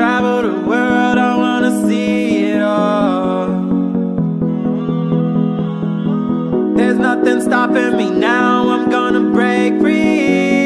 travel the world, I wanna see it all. There's nothing stopping me now, I'm gonna break free.